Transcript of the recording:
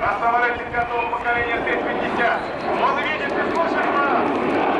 на самолете пятого поколения Т-50. Он видит и слышит нас.